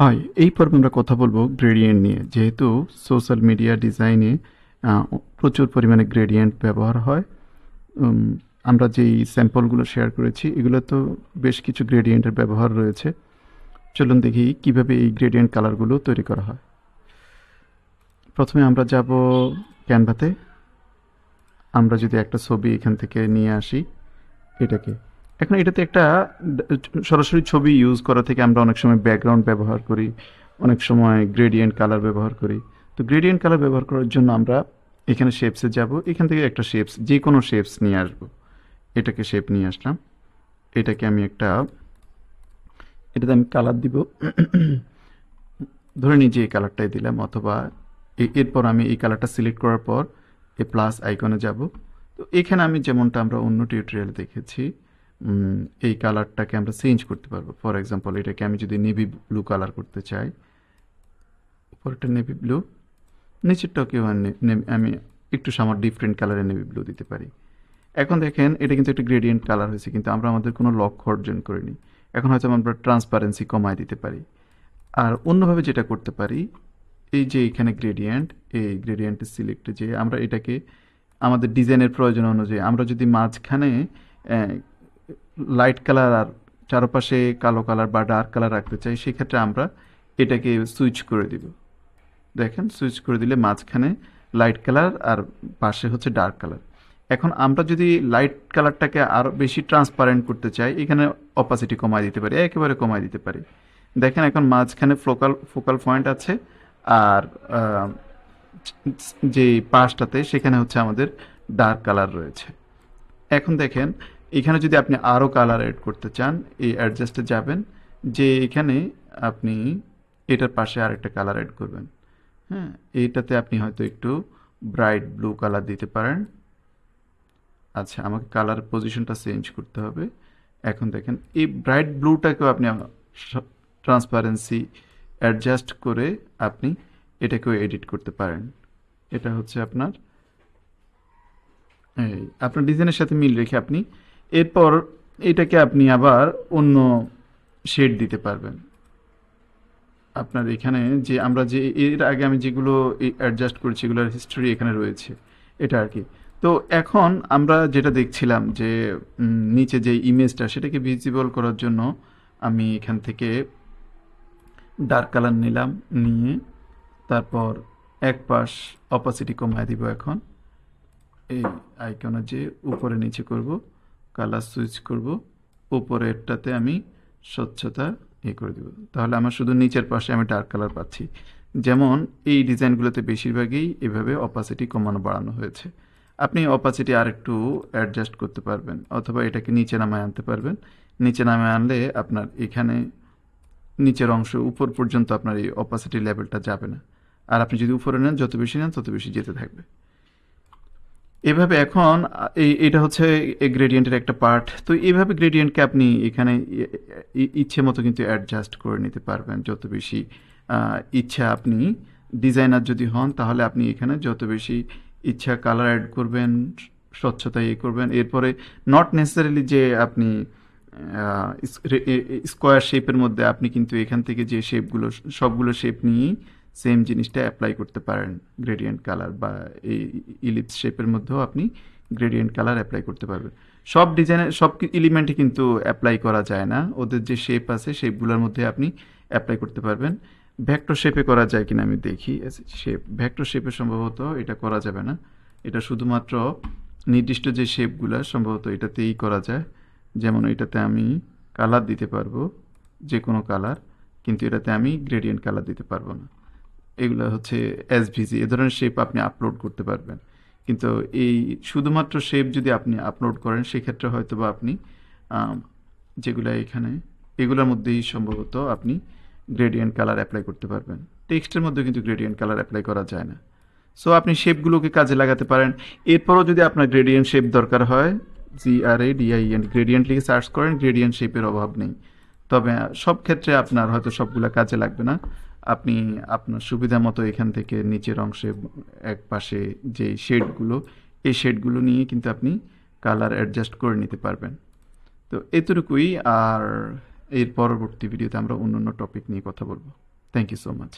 হয় এই পর্বে আমরা কথা বলব গ্রেডিয়েন্ট নিয়ে। যেহেতু সোশ্যাল মিডিয়া ডিজাইনে প্রচুর পরিমাণে গ্রেডিয়েন্ট ব্যবহার হয় আমরা যেই স্যাম্পলগুলো শেয়ার করেছি, এগুলো তো বেশ কিছু গ্রেডিয়েন্টের ব্যবহার রয়েছে। চলুন দেখি কীভাবে এই গ্রেডিয়েন্ট কালারগুলো তৈরি করা হয়। প্রথমে আমরা যাব ক্যানভাতে আমরা যদি একটা ছবি এখান থেকে নিয়ে আসি, এটাকে। এখন এটাতে একটা, সরাসরি ছবি ইউজ করা থেকে আমরা অনেক সময় ব্যাকগ্রাউন্ড ব্যবহার করি, অনেক সময় গ্রেডিয়েন্ট কালার ব্যবহার করি। তো গ্রেডিয়েন্ট কালার ব্যবহার করার জন্য আমরা এখানে শেপসে যাব, এখান থেকে একটা শেপস যে কোনো শেপস নিয়ে আসব। এটাকে শেপ নিয়ে আসলাম। এটাকে আমি একটা, এটাতে আমি কালার দিব। ধরে নিই যে এই কালারটাই দিলাম, অথবা এরপর আমি এই কালারটা সিলেক্ট করার পর এ প্লাস আইকনে যাব। তো এখানে আমি যেমনটা আমরা অন্য টিউটোরিয়াল দেখেছি এই কালারটাকে আমরা চেঞ্জ করতে পারব। ফর এক্সাম্পল এটাকে আমি যদি নেভি ব্লু কালার করতে চাই উপরটা নেভি ব্লু নিচেরটাকেও আমি একটু সামার ডিফারেন্ট কালারের নেভি ব্লু দিতে পারি। এখন দেখেন, এটা কিন্তু একটা গ্রেডিয়েন্ট কালার হয়েছে, কিন্তু আমরা আমাদের কোনো লক্ষ্য অর্জন করিনি। এখন হয়তো আমরা ট্রান্সপারেন্সি কমায় দিতে পারি। আর অন্যভাবে যেটা করতে পারি, এই যে এখানে গ্রেডিয়েন্ট এই গ্রেডিয়েন্টের সিলেক্টে যে আমরা এটাকে, আমাদের ডিজাইনের প্রয়োজন অনুযায়ী আমরা যদি মাঝখানে লাইট কালার আর চারপাশে কালো কালার বা ডার্ক কালার রাখতে চাই, সেক্ষেত্রে আমরা এটাকে সুইচ করে দিব। দেখেন সুইচ করে দিলে মাঝখানে লাইট কালার আর পাশে হচ্ছে ডার্ক কালার এখন আমরা যদি লাইট কালারটাকে আরও বেশি ট্রান্সপারেন্ট করতে চাই, এখানে অপাসিটি কমায় দিতে পারি, একেবারে কমায় দিতে পারি। দেখেন, এখন মাঝখানে ফোকাল ফোকাল পয়েন্ট আছে আর যে পাশটাতে সেখানে হচ্ছে আমাদের ডার্ক কালার রয়েছে। এখন দেখেন এখানে যদি আপনি আরও কালার অ্যাড করতে চান, এই অ্যাডজাস্টে যাবেন, যে এখানে আপনি এটার পাশে আরেকটা কালার অ্যাড করবেন। হ্যাঁ এইটাতে আপনি হয়তো একটু ব্রাইট ব্লু কালার দিতে পারেন। আচ্ছা আমাকে কালার পজিশনটা চেঞ্জ করতে হবে। এখন দেখেন, এই ব্রাইট ব্লুটাকেও আপনি ট্রান্সপারেন্সি অ্যাডজাস্ট করে আপনি এটাকেও এডিট করতে পারেন। এটা হচ্ছে আপনার, এই, আপনার ডিজাইনের সাথে মিল রেখে আপনি এরপর এটাকে আপনি আবার অন্য শেড দিতে পারবেন। আপনার এখানে যে আমরা যে এর আগে আমি যেগুলো অ্যাডজাস্ট করেছি, এগুলোর হিস্টোরি এখানে রয়েছে, এটা আর কি। তো এখন আমরা যেটা দেখছিলাম যে নিচে যে ইমেজটা সেটাকে ভিজিবল করার জন্য আমি এখান থেকে ডার্ক কালার নিলাম, নিয়ে তারপর এক পাশ অপাসিটি কমায় দিব এখন। এই আইকনে যে উপরে নিচে করব কালার সুইচ করব। উপরেরটাতে আমি স্বচ্ছতা এ করে দেব। তাহলে আমার শুধু নিচের পাশে আমি ডার্ক কালার পাচ্ছি। যেমন এই ডিজাইনগুলোতে বেশিরভাগই এভাবে অপাসিটি কমানো বাড়ানো হয়েছে। আপনি অপাসিটি আর একটু অ্যাডজাস্ট করতে পারবেন, অথবা এটাকে নিচে নামায় আনতে পারবেন। নিচে নামায় আনলে আপনার এখানে নিচের অংশ উপর পর্যন্ত আপনার এই অপাসিটি লেভেলটা যাবে না। আর আপনি যদি উপরে নেন, যত বেশি নেন, তত বেশি যেতে থাকবে। এভাবে এখন, এই, এটা হচ্ছে গ্রেডিয়েন্টের একটা পার্ট তো এইভাবে গ্রেডিয়েন্টকে আপনি এখানে ইচ্ছে মতো কিন্তু অ্যাডজাস্ট করে নিতে পারবেন। যত বেশি ইচ্ছা আপনি ডিজাইনার যদি হন, তাহলে আপনি এখানে যত বেশি ইচ্ছা কালার অ্যাড করবেন, স্বচ্ছতা ইয়ে করবেন। এরপরে নট নেসেসারিলি যে আপনি স্কোয়ার শেপের মধ্যে আপনি কিন্তু এখান থেকে যে শেপগুলো সবগুলো শেপ নিয়েই সেম জিনিসটা অ্যাপ্লাই করতে পারেন গ্রেডিয়েন্ট কালার বা এই ইলিপস শেপের মধ্যেও আপনি গ্রেডিয়েন্ট কালার অ্যাপ্লাই করতে পারবেন। সব ডিজাইনের সব এলিমেন্টে কিন্তু অ্যাপ্লাই করা যায় না। ওদের যে শেপ আছে শেপগুলোর মধ্যে আপনি অ্যাপ্লাই করতে পারবেন। ভ্যাক্টর শেপে করা যায় কিনা আমি দেখি। শেপ ভ্যাক্টর শেপে সম্ভবত এটা করা যাবে না। এটা শুধুমাত্র নির্দিষ্ট যে শেপগুলো সম্ভবত এটাতেই করা যায়। যেমন এটাতে আমি কালার দিতে পারব যে কোনো কালার কিন্তু এটাতে আমি গ্রেডিয়েন্ট কালার দিতে পারব না। এগুলো হচ্ছে এসভিজি এ ধরনের শেপ আপনি আপলোড করতে পারবেন। কিন্তু এই শুধুমাত্র শেপ যদি আপনি আপলোড করেন, সেক্ষেত্রে হয়তো বা আপনি যেগুলো এখানে, এগুলোর মধ্যেই সম্ভবত আপনি গ্রেডিয়েন্ট কালার অ্যাপ্লাই করতে পারবেন। টেক্সটের মধ্যে কিন্তু গ্রেডিয়েন্ট কালার অ্যাপ্লাই করা যায় না। সো আপনি শেপগুলোকে কাজে লাগাতে পারেন। এরপরও যদি আপনার গ্রেডিয়েন্ট শেপ দরকার হয় G R A D I N gradient লিখে সার্চ করেন গ্রেডিয়েন্ট শেপের অভাব নেই। তবে সব ক্ষেত্রে আপনার হয়তো সবগুলা কাজে লাগবে না। আপনি আপনার সুবিধা মতো এখান থেকে নিচের অংশে এক পাশে যে শেডগুলো, এই শেডগুলো নিয়ে কিন্তু আপনি কালার অ্যাডজাস্ট করে নিতে পারবেন। তো এতটুকুই, আর এর পরবর্তী ভিডিওতে আমরা অন্য অন্য টপিক নিয়ে কথা বলব। Thank you so much